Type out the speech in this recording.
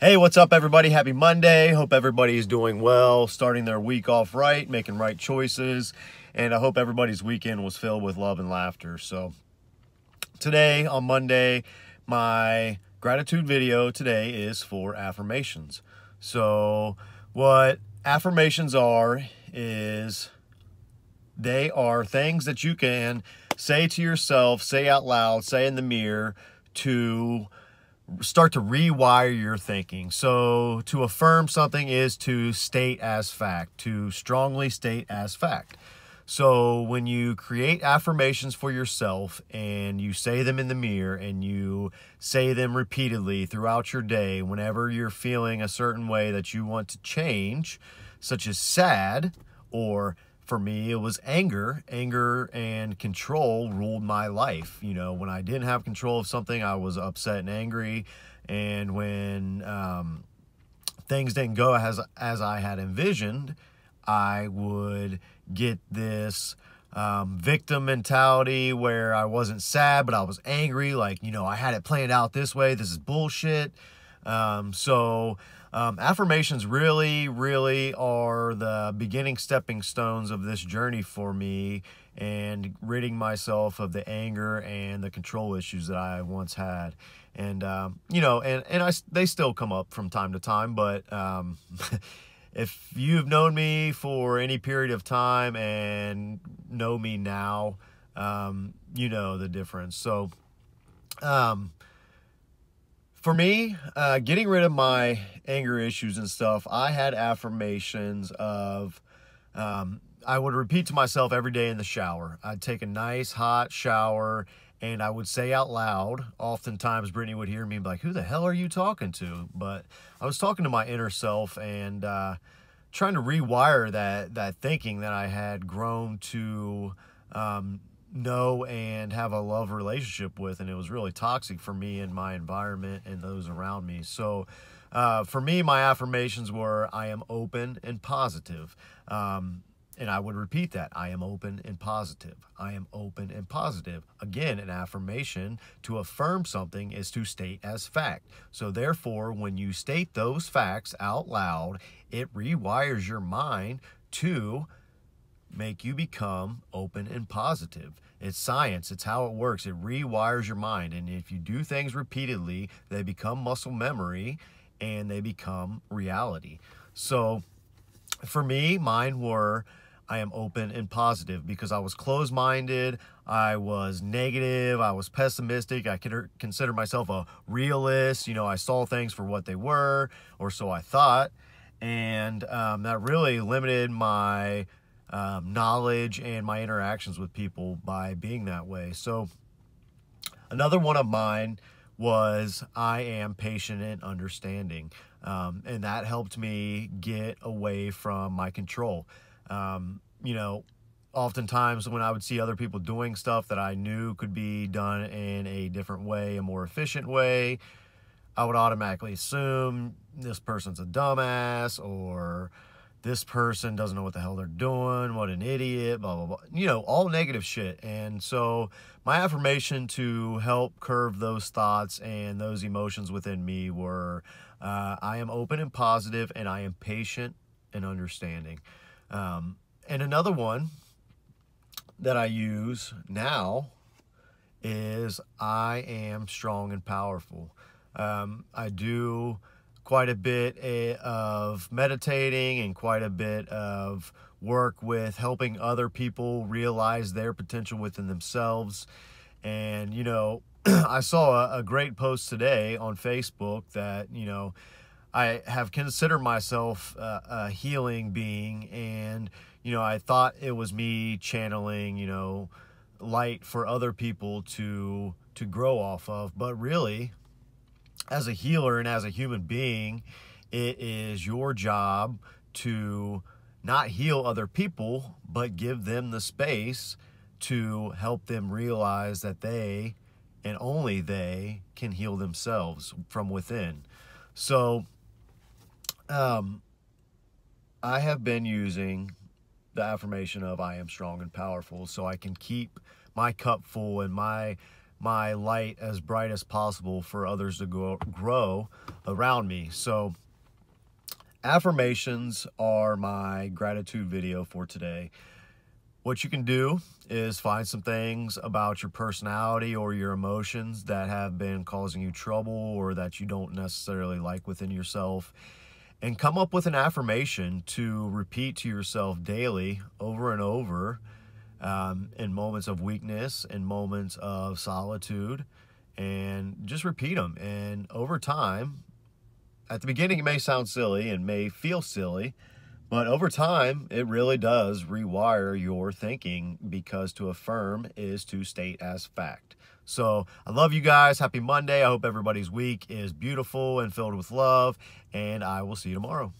Hey, what's up, everybody? Happy Monday. Hope everybody is doing well, starting their week off right, making right choices, and I hope everybody's weekend was filled with love and laughter. So, today on Monday, my gratitude video today is for affirmations. So, what affirmations are is they are things that you can say to yourself, say out loud, say in the mirror to start to rewire your thinking. So, to affirm something is to state as fact, to strongly state as fact. So, when you create affirmations for yourself and you say them in the mirror and you say them repeatedly throughout your day, whenever you're feeling a certain way that you want to change, such as sad or for me, it was anger. Anger and control ruled my life. You know, when I didn't have control of something, I was upset and angry. And when um, things didn't go as as I had envisioned, I would get this um, victim mentality where I wasn't sad, but I was angry. Like, you know, I had it planned out this way. This is bullshit. Um, so um, affirmations really, really are the beginning stepping stones of this journey for me and ridding myself of the anger and the control issues that I once had. And, um, you know, and, and I, they still come up from time to time, but um, if you've known me for any period of time and know me now, um, you know the difference. So, um, for me, uh, getting rid of my anger issues and stuff, I had affirmations of, um, I would repeat to myself every day in the shower. I'd take a nice hot shower and I would say out loud. Oftentimes, Brittany would hear me and be like, Who the hell are you talking to? But I was talking to my inner self and uh, trying to rewire that, that thinking that I had grown to um, know and have a love relationship with and it was really toxic for me and my environment and those around me. So uh, for me my affirmations were i am open and positive. Um, and i would repeat that i am open and positive. I am open and positive. Again an affirmation to affirm something is to state as fact. So therefore when you state those facts out loud it rewires your mind to make you become open and positive. It's science, it's how it works. It rewires your mind. And if you do things repeatedly, they become muscle memory and they become reality. So for me, mine were I am open and positive because I was closed minded, I was negative, I was pessimistic, I could consider myself a realist. You know, I saw things for what they were, or so I thought. And um, that really limited my um, knowledge and my interactions with people by being that way. So, another one of mine was I am patient and understanding. Um, and that helped me get away from my control. Um, you know, oftentimes when I would see other people doing stuff that I knew could be done in a different way, a more efficient way, I would automatically assume this person's a dumbass or this person doesn't know what the hell they're doing, what an idiot, blah, blah, blah. You know, all negative shit. And so, my affirmation to help curve those thoughts and those emotions within me were uh, I am open and positive, and I am patient and understanding. Um, and another one that I use now is I am strong and powerful. Um, I do quite a bit eh, of meditating and quite a bit of work with helping other people realize their potential within themselves. And, you know, I saw a, a, great post today on Facebook that, you know, I have considered myself a, a healing being and, you know, I thought it was me channeling, you know, light for other people to to grow off of, but really as a healer and as a human being, it is your job to not heal other people, but give them the space to help them realize that they and only they can heal themselves from within. So, um, I have been using the affirmation of I am strong and powerful so I can keep my cup full and my my light as bright as possible for others to go, grow around me. So, affirmations are my gratitude video for today. What you can do is find some things about your personality or your emotions that have been causing you trouble or that you don't necessarily like within yourself and come up with an affirmation to repeat to yourself daily over and over um, in moments of weakness, in moments of solitude, and just repeat them. And over time, at the beginning, it may sound silly and may feel silly, but over time, it really does rewire your thinking because to affirm is to state as fact. So I love you guys. Happy Monday. I hope everybody's week is beautiful and filled with love, and I will see you tomorrow.